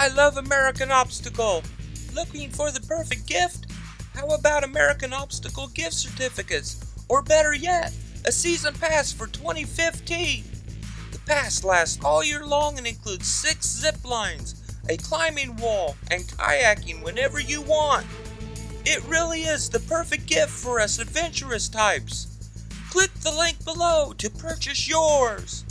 I love American Obstacle. Looking for the perfect gift? How about American Obstacle gift certificates? Or better yet, a season pass for 2015. The pass lasts all year long and includes six zip lines, a climbing wall, and kayaking whenever you want. It really is the perfect gift for us adventurous types. Click the link below to purchase yours.